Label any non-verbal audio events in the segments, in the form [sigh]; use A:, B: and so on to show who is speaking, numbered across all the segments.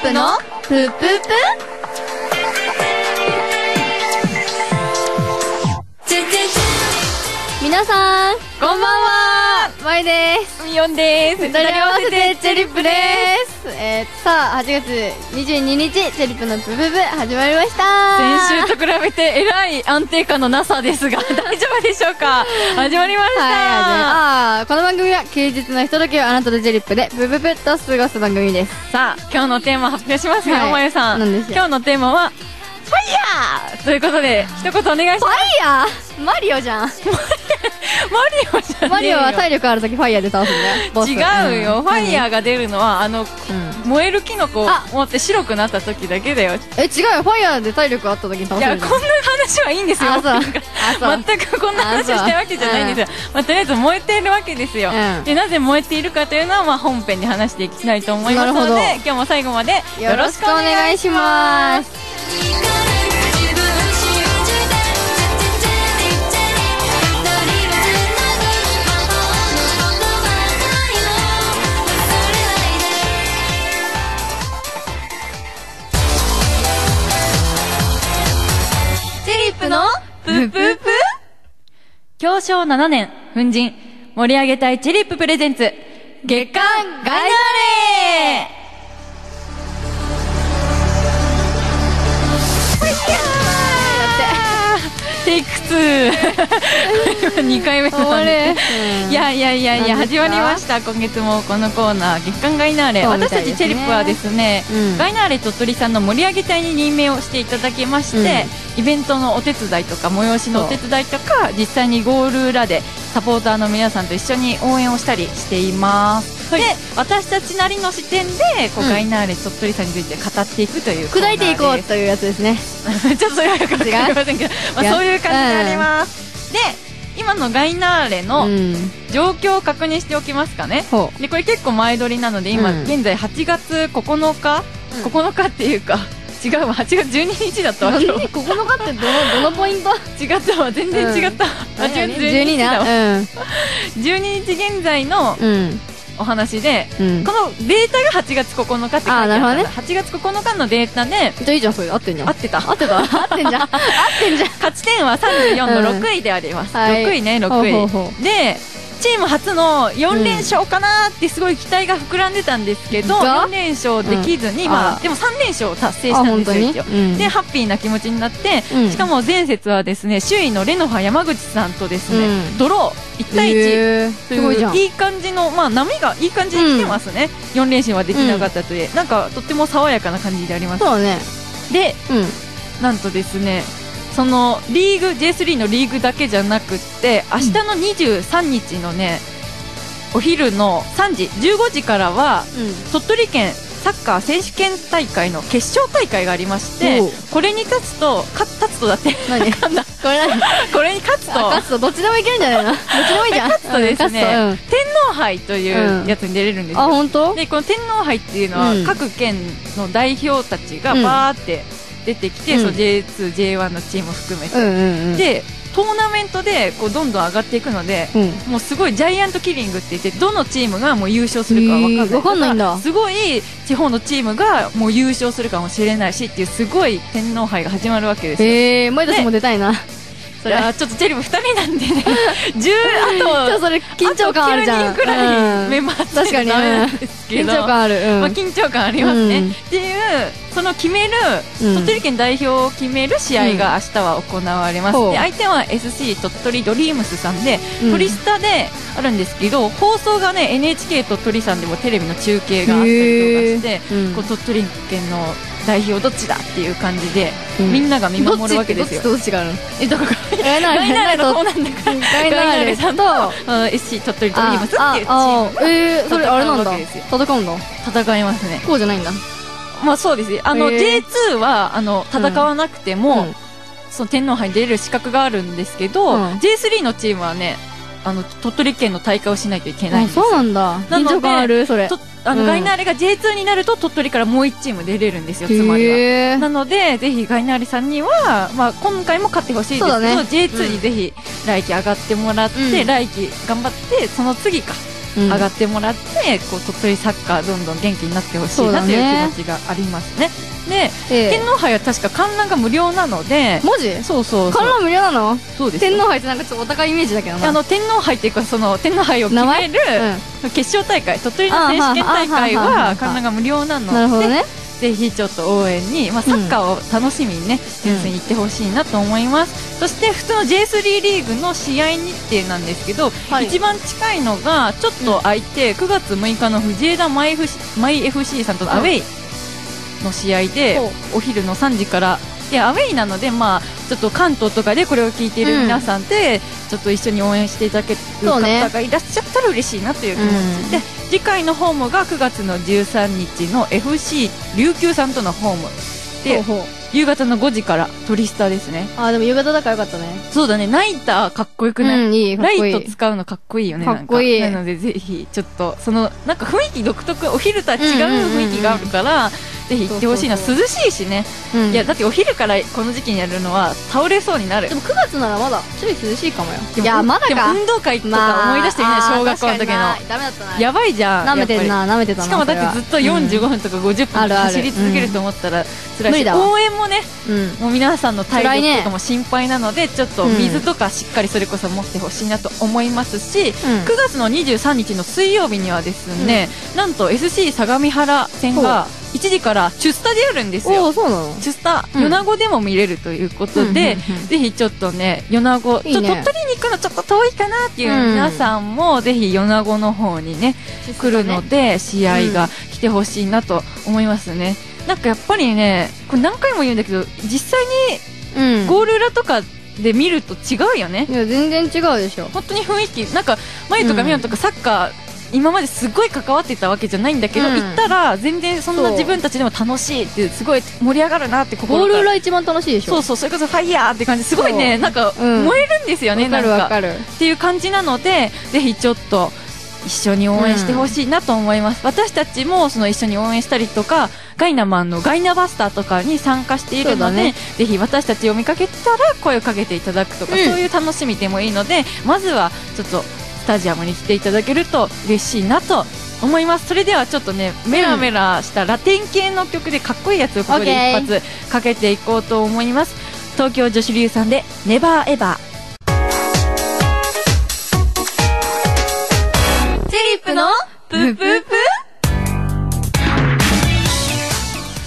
A: ップのぷっぷっぷ皆さんこんばんは。まいです。
B: みよんです。
A: 二人合わせてチェリップですえー、さあ8月22日チェリップのぷぷぷ始まりました。
B: 先週と比べてえらい安定感のなさですが、[laughs] 大丈夫でしょうか？始まりました、
A: はい、あーこの番組は休日のひとときをあなたとチェリップでぷぷぷっと過ごす番組です。
B: さあ、今日のテーマ発表しますよ、
A: はい
B: まゆさん。
A: 何でしょう
B: 今日のテーマは、ファイヤー！ということで、一言お願いし
A: ファ
B: ます。
A: イヤー？マリオじゃん [laughs]
B: オじゃねえよ。
A: マリオは体力あるときファイヤーで倒すんだよ。ボス。
B: 違うよ、
A: ん。
B: ファイヤーが出るのは、あの、
A: うん。
B: 燃えるキノコを
A: あ。
B: 持って白くなった時だけだよ。
A: え違うよ。ファイヤーで体力あった時に倒
B: いや、
A: せるじゃん。
B: こんな話はいいんですよ。[laughs] 全くこんな話したいわけじゃないんですよ。まあ、とりあえず燃えているわけですよ。
A: うん。
B: で、なぜ燃えているかというのは、まあ、本編で話していきたいと思いますので、今日も最後まで
A: よろしくお願いします
B: 教賞7年、粉塵、盛り上げたいチリッププレゼンツ、月刊ガイナーレテイク2 2回目なんでいやいやいやいや始まりました。今月もこのコーナー月刊ガイナーレ私たちチェリップはですね、
A: うん。
B: ガイナーレ鳥取さんの盛り上げ隊に任命をしていただきまして、イベントのお手伝いとか催しのお手伝いとか実際にゴール裏でサポーターの皆さんと一緒に応援をしたりしています、で私たちなりの視点でこう、
A: うん
B: ガイナーレ鳥取さんについて語っていくという
A: 砕いていこうというやつです。ね
B: ちょっとそれはよくわかりませんけど、まあ、そういう感じになります、で今のガイナーレ
A: う
B: の
A: ん。
B: 状況を確認しておきますかね、
A: ほ
B: でこれ結構前撮りなので今、
A: うん。
B: 現在8月9日、
A: うん。
B: 9日っていうか違うわ。8月12日だったわ今日。
A: 9日ってどのどのポイント？
B: 違ったわ。全然違った、8月12日だわ。
A: な。[laughs]
B: 12日現在の
A: うんうん
B: お話で、
A: うん。
B: このデータが8月9日って書いてあ
A: ね。
B: 8月9日のデータで
A: じゃあいいじゃんそれ合ってんじゃん。
B: 合ってた。
A: 合ってた。[laughs] 合ってんじゃん。[laughs] 合ってんじゃん。
B: 勝ち点は34の6位であります、
A: うん。はい。
B: 6位ね6位。でチーム初の4連勝かなってすごい期待が膨らんでたんですけど、
A: が
B: ？4連勝できずに、
A: うん。あ
B: まあ、でも3連勝達成したんですよ
A: うん。
B: でハッピーな気持ちになって、
A: うん。
B: しかも前節はですね首位のレノファ山口さんとですね、
A: うん。
B: ドロー1対1
A: へー。
B: と
A: すごい
B: ういい感じの、まあ、波がいい感じに来てますね、4連勝はできなかったという、なんかとっても爽やかな感じであります。
A: ね。
B: で
A: うん。
B: なんとですねそのリーグ J3 のリーグだけじゃなくって明日の23日のね、お昼の3時15時からは鳥取県サッカー選手権大会の決勝大会がありましてこれに立つとか立つとだって
A: これ何？
B: これに勝つと
A: あ勝つと [laughs] [laughs] どっちでもいけるんじゃないの？[laughs] どっちでもいいじゃん。
B: 勝つとですね、
A: うん
B: 天皇杯というやつに出れるんです
A: とうんあ
B: よ、
A: 本当？
B: でこの天皇杯っていうのは、
A: うん。
B: 各県の代表たちがバーって出てきて、
A: うん。
B: その J2、J1 のチームを含めて、
A: うんうんうん。
B: でトーナメントでこうどんどん上がっていくので、
A: うん。
B: もうすごいジャイアントキリングって言ってどのチームがもう優勝するかは分かんない,、
A: ん
B: すごい地方のチームがもう優勝するかもしれないしっていうすごい天皇杯が始まるわけですよ。
A: へえ前田さんも出たいなそれ
B: いや。ーちょっとチェリブ2人なんでね。[laughs] 10
A: ちょ
B: あと
A: それ緊張感あるじゃん。
B: あと9人くらい
A: うん。
B: メンバー
A: 確かに。
B: ダメなんですけど。
A: 緊張感ある。うん。
B: まあ、緊張感ありますね、
A: うん。
B: っていうその決める、
A: うん。
B: 鳥取県代表を決める試合が明日は行われます、
A: ほう。
B: で相手は SC 鳥取ドリームスさんで、
A: うん。
B: トリスタであるんですけど放送がね NHK 鳥取さんでもテレビの中継があったりとかして、こう鳥取県の代表どっちだっていう感じで、
A: うん。
B: みんなが見守るわけですよ。
A: どっちとどっちがあるの？
B: えだから
A: ガイナ
B: ーレの方なんだから
A: ガイナーレ
B: さんと SC 鳥取ドリームスっていうチーム
A: えー、それあれなんだ。
B: 戦う
A: んだ
B: 戦いますね。
A: こうじゃないんだ。
B: まあそうです。ねあの
A: へー。
B: J2 はあの戦わなくても、
A: うん。
B: その天皇杯に出れる資格があるんですけど、
A: うん。
B: J3 のチームはねあの鳥取県の大会をしないといけないん
A: あ
B: ですよ。
A: そうなんだ。
B: なので
A: 緊張感あるそれ。
B: とあの、
A: うん。
B: ガイナーレが J2 になると鳥取からもう1チーム出れるんですよつまりは。なので、ぜひガイナーレさんには、まあ、今回も勝ってほしいですけど、
A: ね。
B: J2 にぜひ来季上がってもらって、
A: うん。
B: 来季頑張って、その次か、
A: うん
B: 上がってもらって、こう鳥取サッカーどんどん元気になってほしいなという
A: ね。
B: 気持ちがありますね。で
A: え
B: 天皇杯は確か観覧が無料なので
A: マジ？
B: そうそう
A: 観覧無料なの？
B: そうですよ。
A: 天皇杯ってなんかちょっとお高いイメージだけどな。
B: あの天皇杯っていうかその天皇杯を決める決勝大会鳥取の選手権大会
A: あは
B: 観覧が無料な
A: うん、なるほ
B: ので
A: どね
B: ぜひちょっと応援に、まあ、サッカーを楽しみにね、純粋に行ってほしいなと思います、そして普通の J3 リーグの試合日程なんですけど、
A: はい。
B: 一番近いのがちょっと空いて、9月6日の藤枝マイ FC, マイ FC さんとのアウェイの試合で、
A: ほ
B: お昼の3時からいやアウェイなので、まあ、ちょっと関東とかでこれを聞いている皆さんで、ちょっと一緒に応援していただける方がいらっしゃったら嬉しいなという気持ちで、
A: うん
B: 次回のホームが9月の13日の FC 琉球さんとのホームで夕方の5時からトリスタですね。
A: あーでも夕方だからよかったね。
B: そうだね。ナイターかっこよくない、
A: うんいいいい。
B: イト使うのかっこいいよね
A: か。っこいい。
B: なのでぜひちょっとそのなんか雰囲気独特お昼とは違う雰囲気があるから、ぜひ行ってほしいな。涼しいしね、
A: うん。
B: いやだってお昼からこの時期にやるのは倒れそうになる。
A: でも9月ならまだちょい涼しいかもよ。
B: でも
A: いやまだか。
B: 運動会とか思い出してみない、小学校の時の。やばいじゃん
A: 舐めてんな舐めてた
B: しかもだってずっと45分とか50分走り続けると思ったら辛いし、
A: 無理だわ。
B: 応援もね
A: うん、うん
B: もう皆さんの体力とかも心配なので、ちょっと
A: うん
B: 水とかしっかりそれこそ持ってほしいなと思いますし、
A: うん。
B: 9月の23日の水曜日にはですね、なんと SC 相模原戦が1時からチュスタでやるんです
A: お
B: よ。
A: おそうなの？
B: チュスタ
A: うん。
B: 米子でも見れるということで、ぜひちょっとね米子
A: いいね。
B: ちょっと鳥取に行くのちょっと遠いかなっていう皆さんも、ぜひ米子の方にね来るので試合が来てほしいなと思いますね、なんかやっぱりねこれ何回も言うんだけど実際
A: うん。
B: にゴール裏とかで見ると違うよね、
A: いや全然違うでしょ。
B: 本当に雰囲気なんか前とかミオとかサッカー、今まですごい関わってたわけじゃないんだけど、
A: うん。
B: 行ったら全然そんな自分たちでも楽しいってすごい盛り上がるなって心
A: ゴー
B: から
A: ル裏一番楽しいでしょ？
B: そうそうそれこそファイヤーって感じ。すごいねなんか
A: うん
B: 燃えるんですよね、
A: わかる
B: なんか。
A: わかる。
B: っていう感じなのでぜひちょっと一緒に応援してほしいなと思います、私たちもその一緒に応援したりとかガイナマンのガイナバスターとかに参加しているので、
A: ね。
B: ぜひ私たちを見かけたら声をかけていただくとか、
A: うん。
B: そういう楽しみでもいいのでまずはちょっとスタジアムに来ていただけると嬉しいなと思います。それではちょっとねメラメラしたラテン系の曲でかっこいいやつをここで一発かけていこうと思います。東京女子流さんで「ネバーエバー
A: チェリップの
B: プープープ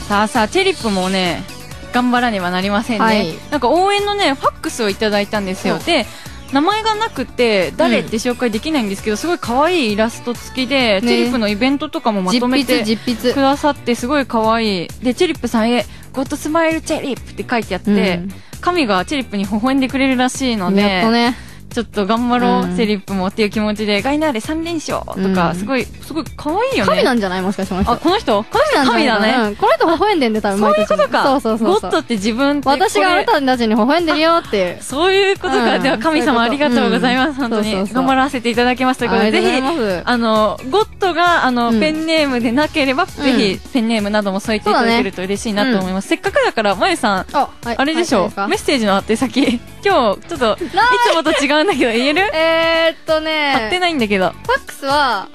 B: さあさあチェリップもね頑張らねばなりませんね、
A: はい。
B: なんか応援のねファックスをいただいたんですよ。で名前がなくて誰って紹介できないんですけど、すごい可愛いイラスト付きで、チェリップのイベントとかもまとめ
A: 実
B: てくださってすごい可愛い。でチェリップさんへ「ゴッドスマイルチェリップ」って書いてあって、
A: うん。
B: 神がチェリップに微笑んでくれるらしいので
A: やっとね
B: ちょっと頑張ろう、
A: うん。
B: チェリップもっていう気持ちでガイナーレ3連勝とか、
A: うん。
B: すごいすごい可愛いよね。
A: 神なんじゃない？もしかしてこの人。
B: あこの人？この人神
A: 神
B: だね、
A: うん。この人微笑んでんで多分
B: そういうことか。
A: そうそうそう
B: ゴッドって自分って
A: 私があなたたちに微笑んでるよって。いう
B: そういうことか、
A: うん。
B: では神様ありがとうございます、
A: うん
B: 本当に頑張らせていただきますというこぜひあのゴッドがあの、
A: うん。
B: ペンネームでなければ、ぜひペンネームなども添えていただけると嬉しいなと思います、せっかくだからまゆさん
A: あ、
B: れでしょ、
A: はい
B: メッセージの宛先今日ちょっといつもと違うんだけど言える？
A: えーっと
B: 貼って
A: ね
B: ないんだけど。
A: ファックスは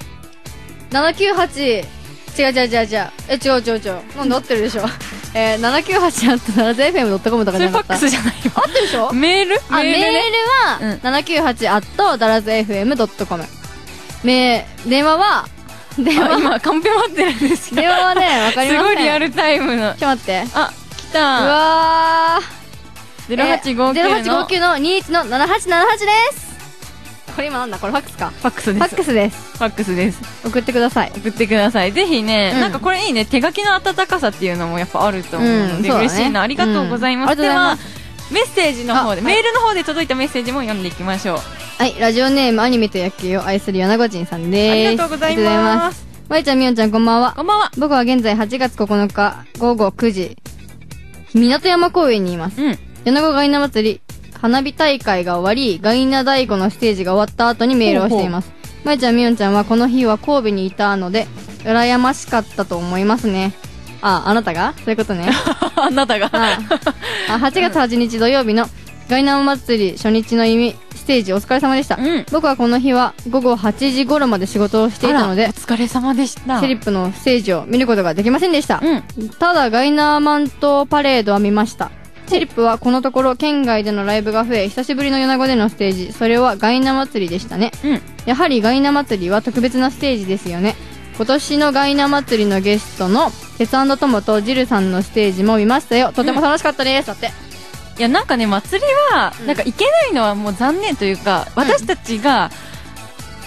A: 798違う違う違う違う。え違う違う違う。なんで合ってるでしょ。[laughs] えー、798あったら FM.com とか
B: それファッ
A: じゃなかった？
B: クスじゃないよ。
A: 合ってるでしょ？
B: メール？
A: あ、メール
B: ね。
A: は、798アットダラズ FM.com。め、電話は、電
B: あ
A: 話、
B: 今カンペ待ってるんですけど。
A: 電話はね、わかりません。
B: すごいリアルタイムの。
A: ちょっと待って。
B: あ来
A: う
B: た
A: わー。
B: 0859の。
A: 0859の21の7878です。これ今なんだ？これファックスか。
B: ファックスです。
A: ファックスです。
B: ファックスです。
A: 送ってください。
B: 送ってください。ぜひね、
A: うん。
B: なんかこれいいね。手書きの温かさっていうのもやっぱあると思うので、
A: うん
B: 嬉しいな。ありがとうございます、
A: うん。
B: ではメッセージの方で、
A: あ
B: メールの方で届いたメッセージも読んでいきましょう。
A: はい、ラジオネームアニメと野球を愛する米子人さんです。
B: ありがとうございます。
A: まいちゃん、みおんちゃん、こんばんは。
B: こんばんは。
A: 僕は現在8月9日午後9時、港山公園にいます。
B: うん
A: 米子ガイナ祭り、花火大会が終わり、ガイナ太鼓のステージが終わった後にメールをしています。まいちゃん、みおんちゃんはこの日は神戸にいたので、羨ましかったと思いますね。あ、あなたが？そういうことね。[laughs]
B: あなたが？
A: ああ8月8日土曜日のガイナ祭り初日の意味、テージお疲れ様でした。
B: うん。
A: 僕はこの日は午後8時頃まで仕事をしていたので
B: お、疲れ様でした。
A: チェリップのステージを見ることができませんでした。
B: うん。
A: ただガイナーマントパレードは見ました。チェリップはこのところ県外でのライブが増え、久しぶりの米子でのステージ、それはガイナ祭りでしたね。
B: うん。
A: やはりガイナ祭りは特別なステージですよね。今年のガイナ祭りのゲストの鉄トモとジルさんのステージも見ましたよ。とても楽しかったです。だって。
B: いや、なんかね、祭りは、
A: うん
B: なんか行けないのはもう残念というか、私たちが、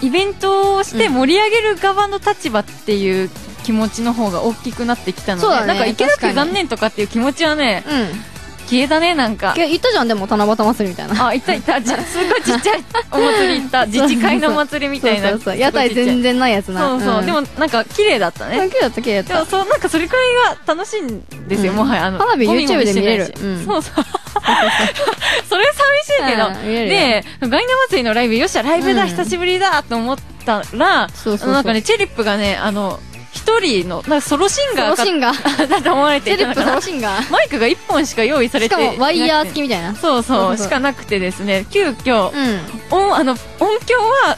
B: イベントをして盛り上げる側の立場っていう気持ちの方が大きくなってきたので、
A: ね
B: なんか行けなくて残念とかっていう気持ちはね、
A: うん。
B: 消えたね、なんか。
A: け言ったじゃん、でも七夕祭りみたいな。
B: あ、いたいた。じすごいちっちゃいお祭り行った。[laughs] 自治会のお祭りみたいな。
A: 屋台全
B: 然。
A: 然ないやつな。
B: そうそう。
A: ん
B: でも、なんか綺麗だったね。
A: 綺麗だった、綺麗だっ
B: でも、そう、なんかそれくらいが楽しいんですよ、
A: うん
B: もはや。あの、
A: 花火 YouTube で見れる
B: そうそう。[laughs] それ寂しいけど。[laughs] で、ガイナ祭りのライブ、よっしゃ、ライブだ、
A: うん
B: 久しぶりだと思ったら、
A: そうそうそう
B: なんかね、チェリップがね、あの、一人の、なんかソロシン
A: た。
B: ガーか
A: ソロシンガー。
B: だと思われていたのかな
A: ロシンガー。
B: マイクが一本しか用意され
A: してかも、ワイヤー付き
B: き
A: みたいな。
B: そうそう
A: そうそう
B: しかなくてですね、急遽、
A: うん。
B: 音、あの、音響は、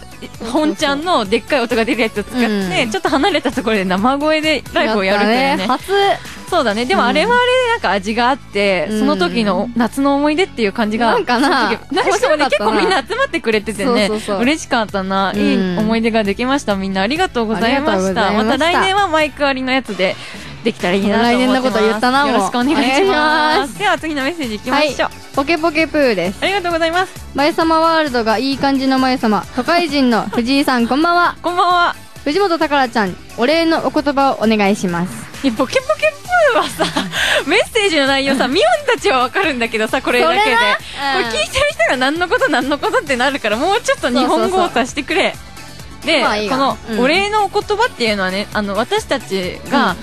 B: 本ちゃんのでっかい音が出るやつを使って、
A: うん
B: ちょっと離れたところで生声でライブをやるというね。
A: 初。
B: そうだね。でも
A: うん
B: あれはあれでなんか味があって、
A: うん
B: その時の夏の思い出っていう感じが。
A: なんかな
B: なんかしかもね、結構みんな集まってくれててね、
A: そうそう
B: 嬉しかったな。
A: うん
B: いい思い出ができました。みんなありがとうございました。
A: ました
B: 来年はマイクありのやつでできたらいいなと思ってます。
A: 来年のこと言ったな
B: よろしくお願いしま。
A: ますす
B: では次のメッセージいきましょう。
A: ポケポケプーです。
B: ありがとうございます。
A: まゆさまワールドがいい感じのまゆさま。都会人の藤井さん、こんばんは。[laughs]
B: こんばんは。
A: 藤本宝ちゃん、お礼のお言葉をお願いします。
B: いやポケポケプーはさ、[laughs] メッセージの内容さ、ミオンたちはわかるんだけどさ、これだけで。
A: うん。
B: れ聞いてる人が何のこと何のことってなるから、もうちょっと日本語を足してくれ。で、
A: まあいいが
B: この
A: うん
B: お礼のお言葉っていうのはね、あの、私たちが、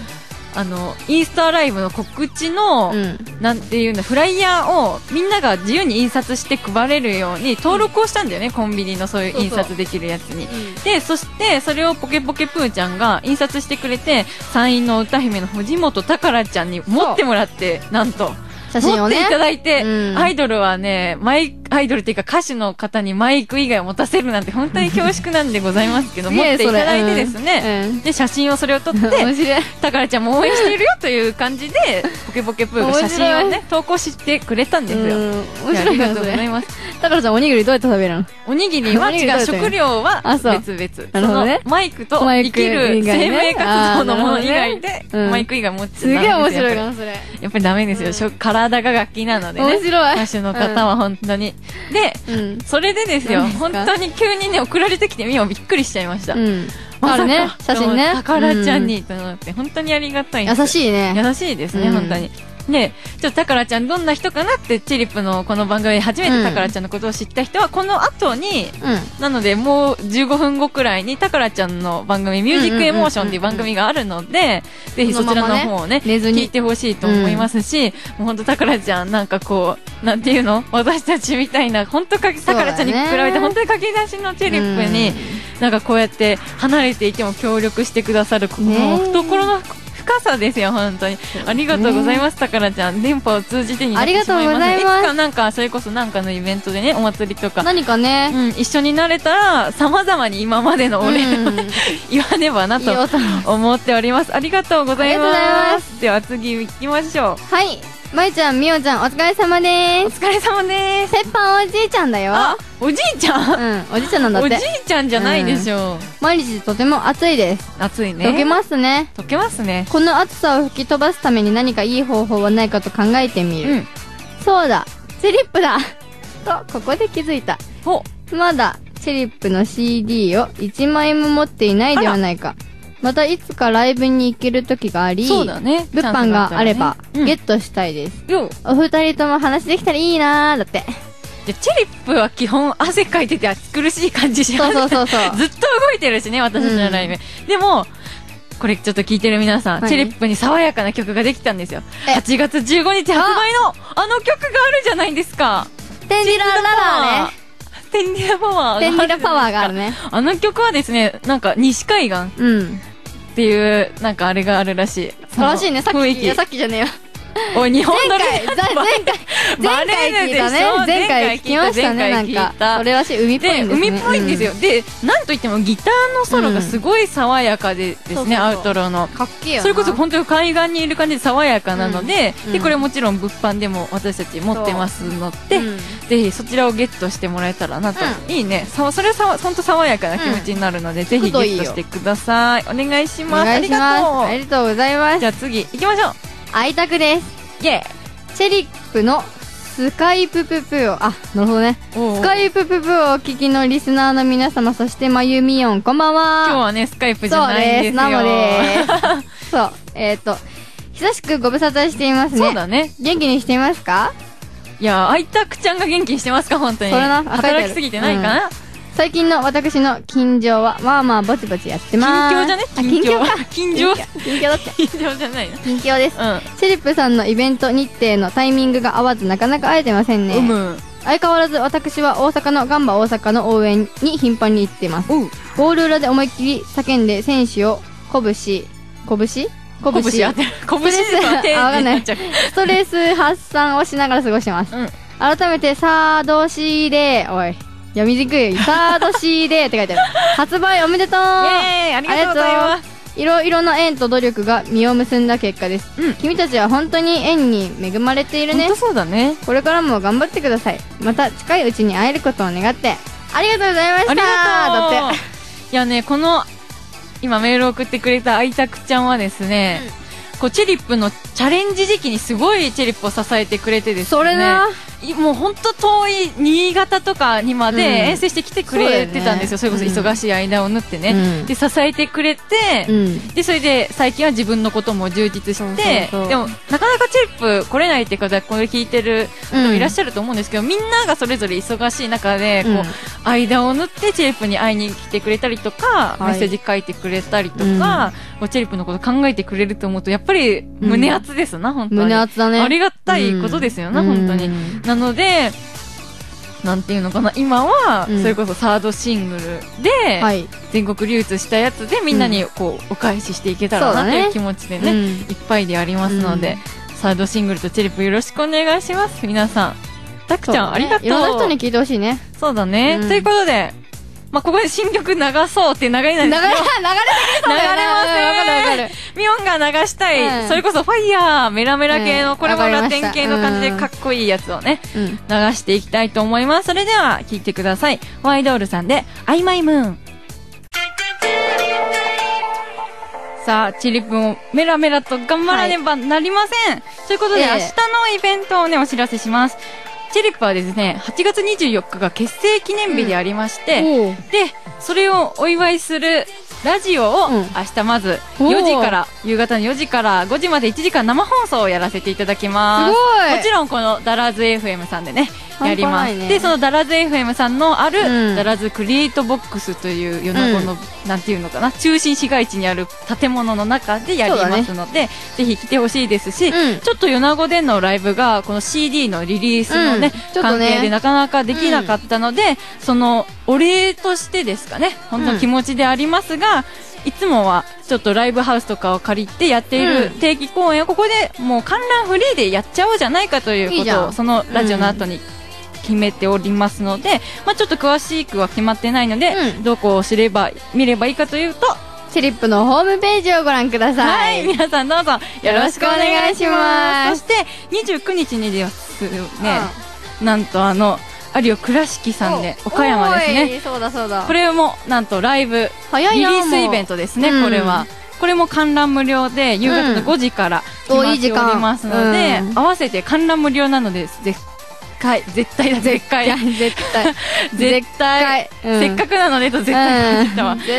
B: あの、イースターライブの告知の、
A: うん。
B: なんていうんだ、フライヤーをみんなが自由に印刷して配れるように登録をしたんだよね、コンビニのそういう印刷できるやつに。で、そして、それをポケポケプーちゃんが印刷してくれて、山陰の歌姫の藤本宝ちゃんに持ってもらって、なんと。
A: 写真をね。
B: 持っていただいて、
A: うん
B: アイドルはね、マイ、アイドルっていうか歌手の方にマイク以外を持たせるなんて本当に恐縮なんでございますけど、
A: す
B: 持っていただいてですね、
A: うん。
B: で、写真をそれを撮って、[laughs]
A: 面白い。
B: 宝ちゃんも応援しているよという感じで、ポケポケプーが写真をね、投稿してくれたんですよ。
A: 面白い
B: ありがと
A: そうれ。
B: ございます。
A: 宝ちゃん、おにぎりどうやって食べるの？
B: おにぎりは違う、
A: り食
B: 料は別々。
A: なるほどね
B: マイクと生きる生命活動のもの以外でマイク以外持って
A: すげえ面白い
B: な。
A: な、それ。
B: やっぱりダメですよ。しょ体が楽器なのでね。
A: 面白い。
B: 歌手の方は本当に。で、
A: うん。
B: それでですよ、本当に急にね、送られてきてみようびっくりしちゃいました。
A: うん。
B: まさか
A: あるね、写真ね。
B: 宝ちゃんにと思って、本当にありがたい
A: 優しいね。
B: 優しいですね、
A: うん
B: 本当に。で、ちょっとタカラちゃんどんな人かなって、チェリップのこの番組で初めてタカラちゃんのことを知った人は、この後に、
A: うん。
B: なのでもう15分後くらいにタカラちゃんの番組、ミュージックエモーションっていう番組があるので、ぜひそちらの方をね、
A: 寝ずに。
B: 聞いてほしいと思いますし、もう本当タカラちゃんなんかこう、なんていうの？私たちみたいな、本当か、タカラちゃんに比べて本当に駆け出しのチェリップに、なんかこうやって離れていても協力してくださる、こ
A: ね
B: の懐の深さですよ、本当に。ありがとうございます、たからちゃん。電波を通じてになってしまいます。
A: ありがとうございます
B: つかなんか、それこそなんかのイベントでね、お祭りとか、
A: 何かね。
B: うん、一緒になれたら、さまざまに今までのお礼をね、言わねばなと
A: 思
B: っております。ありがとうございま。
A: す
B: では次行きましょう
A: はい。まゆちゃん、みおちゃん、お疲れ様で
B: う。お
A: す。
B: 疲れ様です。
A: ペッパーおじいちゃんだよ。
B: あ、おじいちゃん？
A: うん、おじいちゃんなんだっ
B: おじい
A: て。
B: ちゃんじゃないでしょう。
A: 毎日とても暑いです。
B: 暑いね。
A: 溶けますね。
B: 溶けますね。
A: この暑さを吹き飛ばすために何かいい方法はないかと考えてみる。
B: うん。
A: そうだ、チェリップだ [laughs] と、ここで気づいた。
B: ほ、
A: まだ、チェリップの CD を1枚も持っていないではないか。またいつかライブに行ける時があり、
B: そうだね。
A: 物販があれば、
B: うん
A: ゲットしたいです。
B: よ
A: お二人とも話できたらいいなー、だって。
B: でチェリップは基本汗かいてて暑苦しい感じします
A: そうそうそうそう。[laughs]
B: ずっと動いてるしね、私たちのライブ。でも、これちょっと聞いてる皆さん、
A: 何
B: チェリップに爽やかな曲ができたんですよ。
A: え
B: 8月15日発売のあの曲があるじゃないですか。
A: テンディラララーね。
B: テンディラパワー
A: テンディラパワーがあるね。
B: あの曲はですね、なんか西海岸
A: うん。
B: っていう、なんかあれがあるらしい。
A: そうらしいね。さっき、いや、さっきじゃねえよ。
B: おい日本撮り
A: 前回、ざ前回、
B: バ
A: 前回聞いたね。前回聞きましたね、
B: 前
A: なんか。それらしい海っぽい
B: で
A: んですね。
B: 海っぽいんですよ、でなんといってもギターのソロがすごい爽やかでですね、
A: そうそうそう
B: アウトローの
A: うん。かっけえ。
B: それこそ本当に海岸にいる感じで爽やかなので,、
A: うん。
B: でこれもちろん物販でも私たち持ってますので、
A: う。ん
B: ぜひそちらをゲットしてもらえたらなと、いいね。さそれはさ本当爽やかな気持ちになるので、ぜひゲットしてください。お願いし
A: お
B: ます。
A: 願いします。あ
B: あり
A: りがとうございます。
B: がとうじゃあ次行きましょう
A: 愛卓です。
B: イエ
A: チェリップのスカイプププを、あ、なるほどね。
B: ー
A: スカイプププをお聞きのリスナーの皆様、そしてまゆみよん、こんばんは。
B: 今日はねスカイプじゃ
A: そう
B: ないんですよ。
A: 生です。そう、えっ、と、久しくご無沙汰していますね。
B: そうだね。
A: 元気にしていますか？
B: いやあいたくちゃんが元気にしてますか？本当に。
A: それな。
B: 働きすぎてないかな、
A: 最近の私の近所は、まあまあぼちぼちやってます。
B: 近況じゃね？
A: あ近況か。
B: 近況
A: 近況。だって。
B: 近況じゃないの
A: 近況です。
B: う
A: シェリップさんのイベント日程のタイミングが合わずなかなか会えてませんね。
B: んうむ
A: 相変わらず私は大阪のガンバ大阪の応援に頻繁に行ってます。ゴール裏で思いっきり叫んで選手を鼓舞し、鼓舞し
B: 拳当てる拳で
A: わかんない。ストレス発散をしながら過ごしてます。
B: うん。
A: 改めて、サード C で、おい、読みにくい。サード C でって書いてある。[laughs] 発売おめでとう
B: ありがとうございます
A: いろいろな縁と努力が実を結んだ結果です。
B: うん
A: 君たちは本当に縁に恵まれているね
B: 本当。そうだね
A: これからも頑張ってください。また近いうちに会えることを願って。ありがとうございました
B: ありがとう
A: だって。
B: いやねこの今メールを送ってくれたあいたくちゃんはですね、こうチェリップのチャレンジ時期にすごいチェリップを支えてくれてですね
A: それな。
B: いもう本当遠い新潟とかにまで
A: うん。
B: 遠征してきてくれてたんですよ、そ
A: そうだよね。
B: れこそ忙しい間を縫ってね、
A: うん。
B: で支えてくれて、
A: うん。
B: でそれで最近は自分のことも充実して
A: そうそうそう。
B: でもなかなかチェリップ来れないって方これ聞いてる人もいらっしゃると思うんですけど、みんながそれぞれ忙しい中でこう、
A: うん
B: 間を縫ってチェリップに会いに来てくれたりとか、
A: はい。
B: メッセージ書いてくれたりとか、チェリップのこと考えてくれると思うとやっぱり胸熱ですな、本当に。
A: 胸熱だね。
B: ありがたいことですよな、本当に。
A: うん
B: なので、なんていうのかな、今は、
A: うん
B: それこそサードシングルで、
A: はい。
B: 全国流通したやつでみんなにこう、お返ししていけたらなという気持ちでね、
A: うん
B: いっぱいでありますので、サードシングルとチェリップよろしくお願いします。皆さん。たくちゃん、ありがとう。
A: いろんな人に聞いてほしいね。
B: そうだね。
A: うん
B: ということで、まあ、ここで新曲流そうって流れない
A: 流れ、[laughs] 流れてき
B: ですけど
A: そうだよね
B: 流れません
A: うんわかるわかる。
B: ミオンが流したい、
A: うん
B: それこそファイヤー、メラメラ系の、
A: うん
B: これもラテン系の感じで
A: わか
B: っこいいやつをね、
A: うん。
B: 流していきたいと思います。それでは、聴いてください。ワイドールさんで、アイマイムーン。さあ、チリップもメラメラと頑張らねばなりません。ということで、
A: ええ
B: 明日のイベントをね、お知らせします。チリップはですね、8月24日が結成記念日でありまして、
A: おう。
B: で、それをお祝いするラジオを
A: うん。
B: 明日まず
A: おー
B: 4時から、夕方の4時から5時まで1時間生放送をやらせていただきます。
A: すごい。
B: もちろんこのダラズ FM さんでね、やります。
A: ね
B: で、そのダラズ FM さんのある、
A: うん。
B: ダラズクリエイトボックスという米子の、なんていうのかな、中心市街地にある建物の中でやりますので、ぜひ来てほしいですし、
A: うん。
B: ちょっと米子でのライブが、この CD のリリースのね、
A: うん。
B: 関係でなかなかできなかったので、そのお礼としてですかね、本当の気持ちでありますが、いつもはちょっとライブハウスとかを借りてやっている
A: うん。
B: 定期公演をここでもう観覧フリーでやっちゃおうじゃないかということをそのラジオの後に決めておりますので、まあちょっと詳しくは決まってないので、
A: うん
B: どこを知れば見ればいいかというと、
A: チェリップのホームページをご覧くださ。
B: はいい、皆さんどうぞよろしくお願いします。そ
A: よ
B: して29日にですね、なんとあの有岡倉敷さんで岡山ですね。
A: そうだそうだ。
B: これもなんとライブリリースイベントですね、
A: もう
B: これは。これも観覧無料で夕方の5時から決まっておりますので、
A: おいい時間うん
B: 合わせて観覧無料なので絶対絶対だ絶対 [laughs]
A: 絶対。
B: 絶対、
A: うん。
B: せっかくなのでと絶対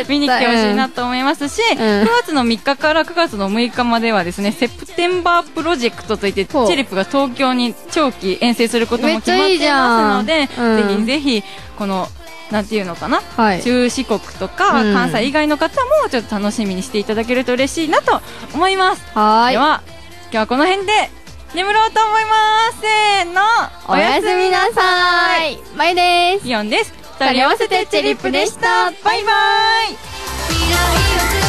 B: 見に来てほしいなと思いますし、
A: ん。
B: 9月の3日から9月の6日まではですねセプテンバープロジェクトといってチェリップが東京に長期遠征することも決まっていますので
A: うん。
B: ぜひぜひこのなんていうのかな？
A: はい。
B: 中四国とか
A: うん。
B: 関西以外の方もちょっと楽しみにしていただけると嬉しいなと思います。
A: はーい。
B: では、今日はこの辺で眠ろうと思います。せーの、
A: おやすみなさい。バイです。
B: イオンです。二人合わせてチェリップでした。バイバイ。